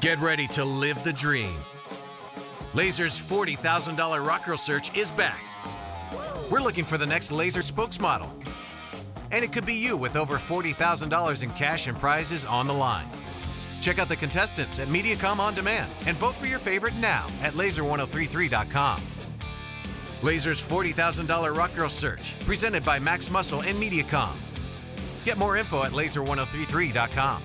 Get ready to live the dream. Lazer's $40,000 rock girl search is back. We're looking for the next Lazer spokesmodel. And it could be you with over $40,000 in cash and prizes on the line. Check out the contestants at Mediacom On Demand and vote for your favorite now at lazer1033.com. Lazer's $40,000 Rock Girl Search, presented by Max Muscle and Mediacom. Get more info at lazer1033.com.